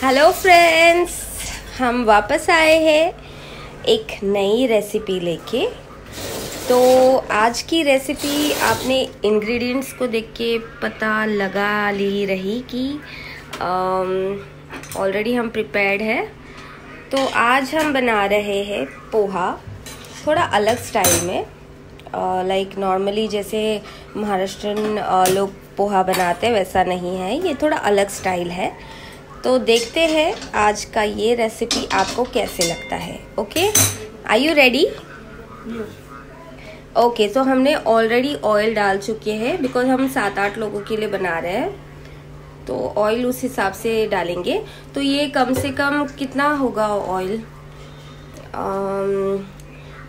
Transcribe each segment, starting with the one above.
Hello friends हम वापस आए हैं एक नई रेसिपी लेके। तो आज की रेसिपी आपने इंग्रेडिएंट्स को देख के पता लगा ली रही कि ऑलरेडी हम प्रिपेयर्ड है। तो आज हम बना रहे हैं पोहा थोड़ा अलग स्टाइल में। लाइक uh, नॉर्मली like जैसे महाराष्ट्रन uh, लोग पोहा बनाते हैं, वैसा नहीं है। ये थोड़ा अलग स्टाइल है। तो देखते हैं आज का ये रेसिपी आपको कैसे लगता है okay I you ready okay तो हमने ऑलरेडी ऑयल डाल चुके हैं बिकॉज़ हम सात आठ लोगों के लिए बना रहे हैं। तो ऑयल उस हिसाब से डालेंगे। तो ये कम से कम कितना होगा ऑयल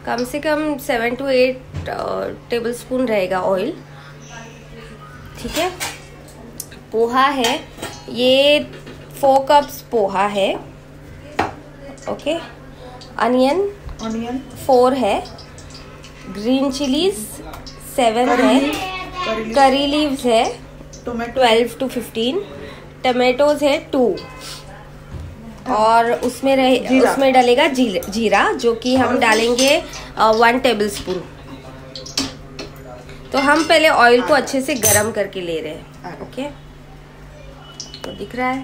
कम से कम seven to eight table spoon रहेगा ऑयल ठीक है? पोहा है। ये फोर कप्स पोहा है। ओके अनियन अनियन फोर है। ग्रीन चिलीज सेवन है। करी लीव्स है। ट्वेल्व टू फिफ्टीन टमेटोज है टू और उसमें रहे उसमें डालेगा जीरा जो कि हम डालेंगे वन टेबल स्पून तो हम पहले ऑयल को अच्छे से गरम करके ले रहे हैं। ओके तो दिख रहा है?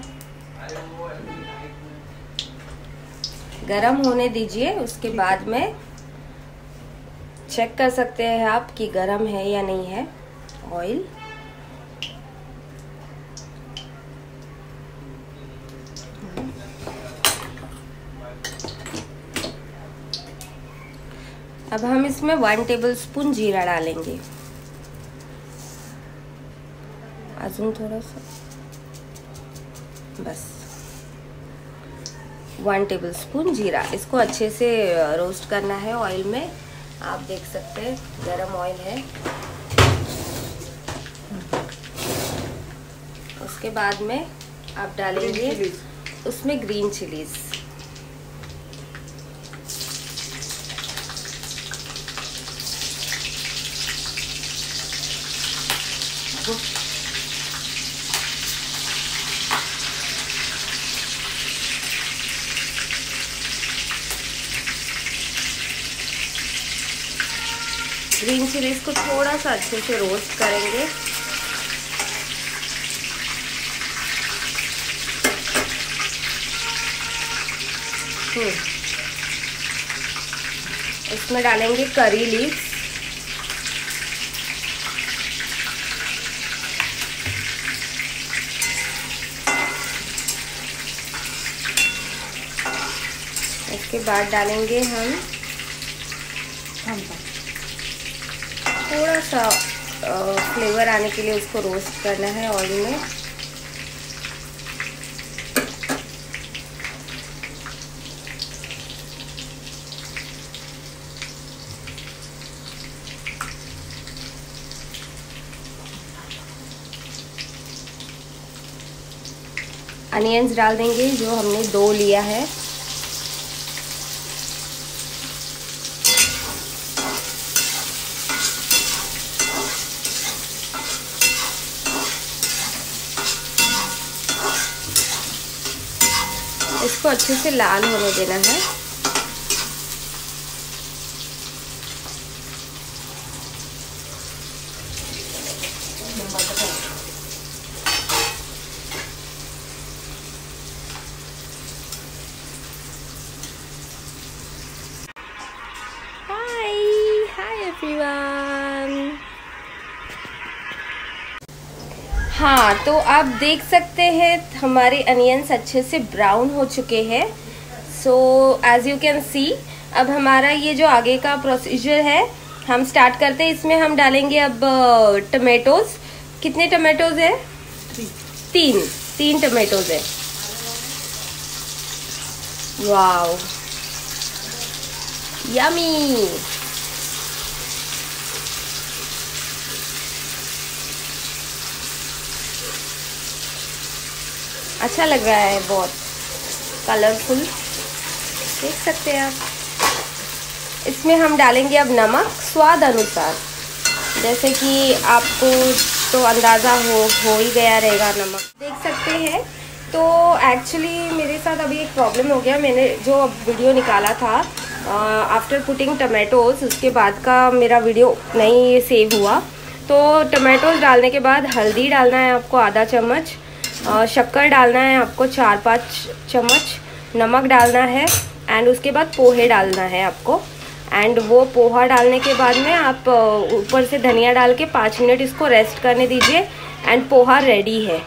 गरम होने दीजिए उसके बाद में चेक कर सकते हैं आप कि गरम है या नहीं है ऑयल अब हम इसमें वन टेबल स्पून जीरा डालेंगे। अजून थोड़ा सा बस. वन टेबल स्पून जीरा. इसको अच्छे से रोस्ट करना है ऑयल में. आप देख सकते हैं गरम ऑयल है. उसके बाद में आप डालेंगे उसमें ग्रीन चिलीज़ ग्रीन चिलीज को थोड़ा सा अच्छे से रोस्ट करेंगे। हम्म। इसमें डालेंगे करी लीव्स। इसके बाद डालेंगे हम थोड़ा सा फ्लेवर आने के लिए उसको रोस्ट करना है ऑयल में। अनियंस डाल देंगे, जो हमने दो लिया है। इसको अच्छे से लाल होने देना है। हाँ तो आप देख सकते हैं, हमारे अनियंस अच्छे से ब्राउन हो चुके हैं। So as you can see अब हमारा ये जो आगे का प्रोसीजर है, हम स्टार्ट करते हैं। इसमें हम डालेंगे अब टमेटोज कितने टमेटोज है? तीन। तीन। टमेटोज है। वाओ यमी अच्छा लग रहा है बहुत। कलरफुल देख सकते हैं आप। इसमें हम डालेंगे अब नमक, स्वाद अनुसार। जैसे कि आपको तो अंदाज़ा हो हो ही गया रहेगा नमक। देख सकते हैं। तो एक्चुअली मेरे साथ अभी एक प्रॉब्लम हो गया। मैंने जो अब वीडियो निकाला था आफ्टर पुटिंग टमेटोज़ उसके बाद का मेरा वीडियो नहीं सेव हुआ। तो टमेटोज़ डालने के बाद हल्दी डालना है आपको आधा चम्मच। शक्कर डालना है आपको चार पाँच चम्मच, नमक डालना है एंड उसके बाद पोहे डालना है आपको। एंड वो पोहा डालने के बाद में आप ऊपर से धनिया डाल के पाँच मिनट इसको रेस्ट करने दीजिए एंड पोहा रेडी है।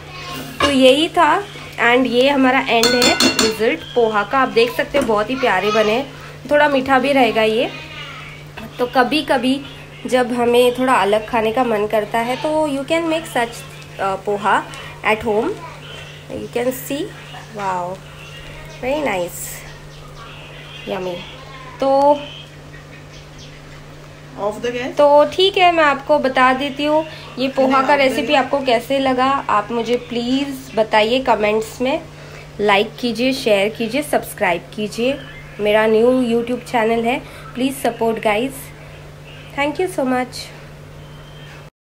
तो यही था एंड ये हमारा एंड है रिज़ल्ट पोहा का आप देख सकते हैं, बहुत ही प्यारे बने। थोड़ा मीठा भी रहेगा ये। तो कभी कभी जब हमें थोड़ा अलग खाने का मन करता है तो you can make such poha at home you can see wow very nice yummy तो ऑफ़ द गैस तो ठीक है मैं आपको बता देती हूँ ये पोहा का रेसिपी आपको कैसे लगा आप मुझे प्लीज़ बताइए कमेंट्स में। लाइक कीजिए शेयर कीजिए सब्सक्राइब कीजिए। मेरा न्यू यूट्यूब चैनल है please support guys thank you so much